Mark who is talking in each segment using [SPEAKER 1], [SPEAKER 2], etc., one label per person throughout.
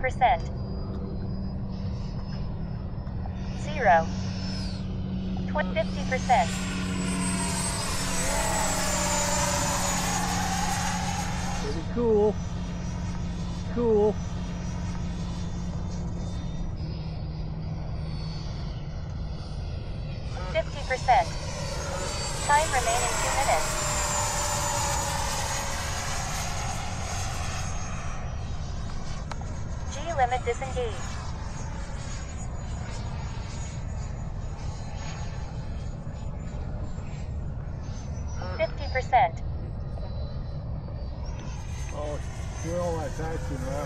[SPEAKER 1] percent. Zero. Tw- Fifty percent.
[SPEAKER 2] Pretty cool. Cool.
[SPEAKER 1] Fifty percent. Time remaining two minutes. G limit disengaged. Fifty percent.
[SPEAKER 2] Oh, you're all that taxi now.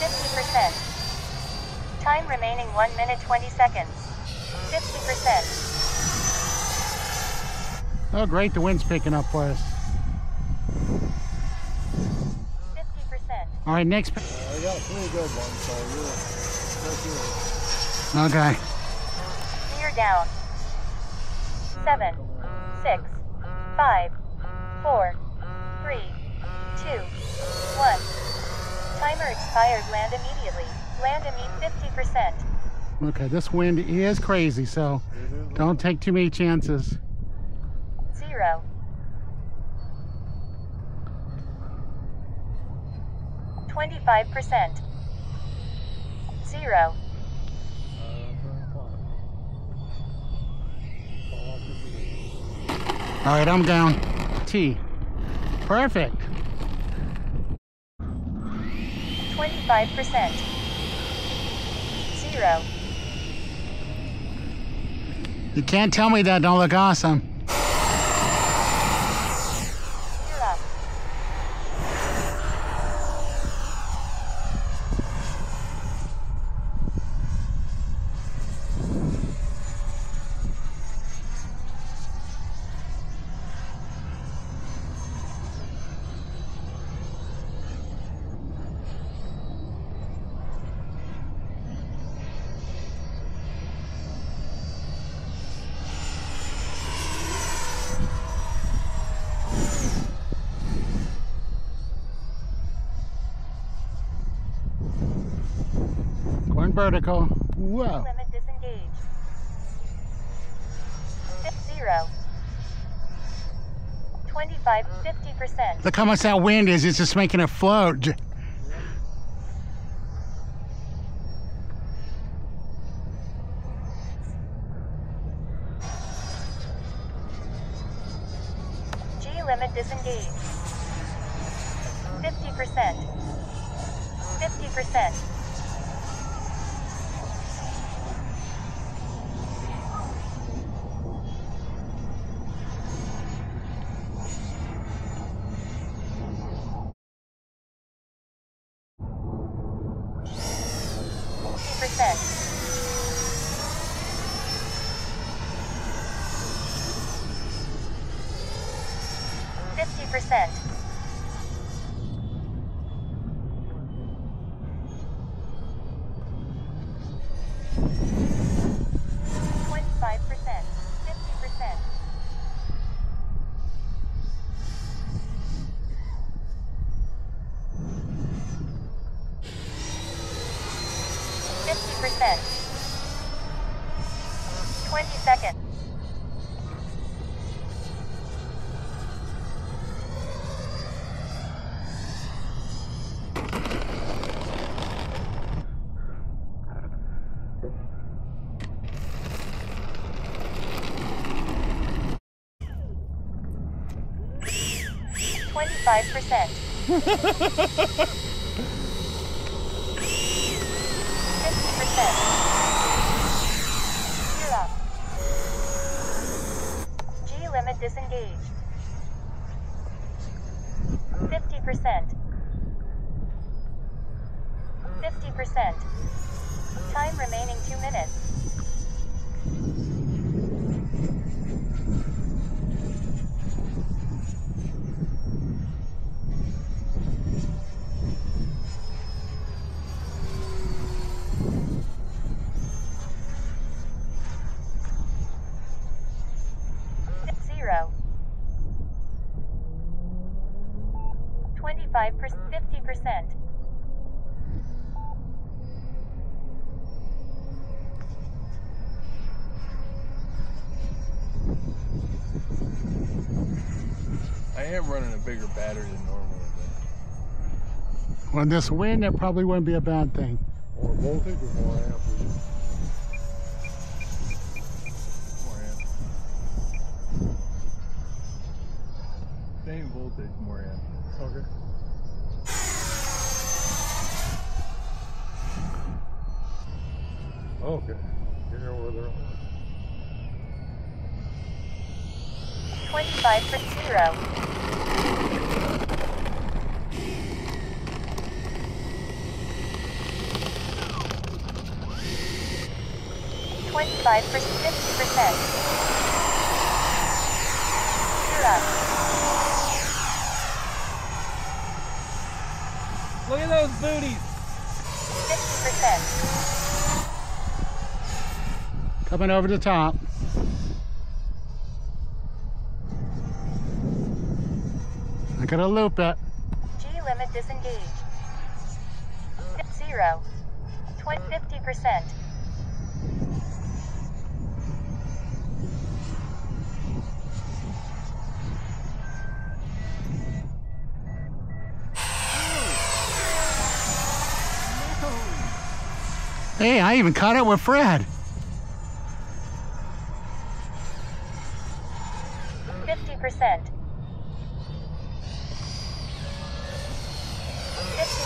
[SPEAKER 1] Fifty percent. Time remaining one minute twenty seconds. Fifty percent.
[SPEAKER 3] Oh, great. The wind's picking up for us.
[SPEAKER 1] Fifty percent.
[SPEAKER 3] All right, next. Pa-
[SPEAKER 2] I good ones, so you're, that's yours.
[SPEAKER 3] Okay.
[SPEAKER 1] Gear down. Seven, six, five, four, three, two, one. Timer expired. Land immediately. Land immediately. Fifty percent.
[SPEAKER 3] Okay, this wind is crazy, so mm-hmm. don't take too many chances.
[SPEAKER 1] Zero. Twenty-five percent. Zero.
[SPEAKER 3] All right, I'm down. T. Perfect.
[SPEAKER 1] Twenty-five percent. Zero.
[SPEAKER 3] You can't tell me that don't look awesome. vertical. Whoa.
[SPEAKER 1] Limit disengaged. Zero. 25, 50%.
[SPEAKER 3] Look how much that wind is. It's just making it float.
[SPEAKER 1] limit disengaged. 50%. 50%. Percent. Fifty percent. 50%. 20 seconds. Twenty-five percent. Disengaged. Fifty percent. Fifty percent. Time remaining two minutes. 25 per 50%. I
[SPEAKER 4] am running a bigger battery than normal.
[SPEAKER 3] On this wind, it probably wouldn't be a bad thing.
[SPEAKER 2] More voltage or more amperage?
[SPEAKER 4] Same voltage, more amperage.
[SPEAKER 2] Okay. Okay. You know where they're at.
[SPEAKER 1] 25 for zero. Twenty-five for fifty percent. Zero.
[SPEAKER 4] Look at those booties!
[SPEAKER 1] Fifty percent.
[SPEAKER 3] Coming over the top. I gotta loop it.
[SPEAKER 1] G limit disengaged. Zero. Twenty fifty percent.
[SPEAKER 3] Hey, I even caught up with Fred.
[SPEAKER 1] Fifty percent. Fifty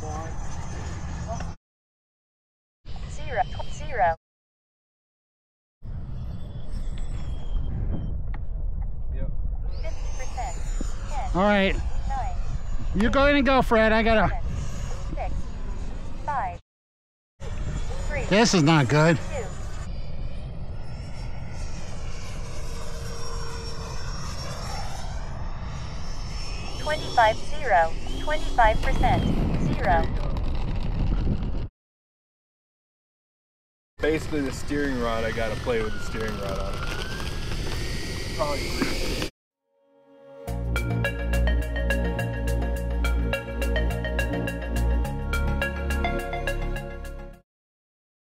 [SPEAKER 2] fly.
[SPEAKER 1] Zero. Zero.
[SPEAKER 4] Yep.
[SPEAKER 1] Fifty percent. Ten.
[SPEAKER 3] All right.
[SPEAKER 1] Nine.
[SPEAKER 3] You go ahead and go, Fred. I gotta.
[SPEAKER 1] Six. Five. Three.
[SPEAKER 3] This is not good.
[SPEAKER 1] Two. Zero. Twenty-five percent. Zero.
[SPEAKER 4] Basically, the steering rod, I gotta play with the steering rod on it. Probably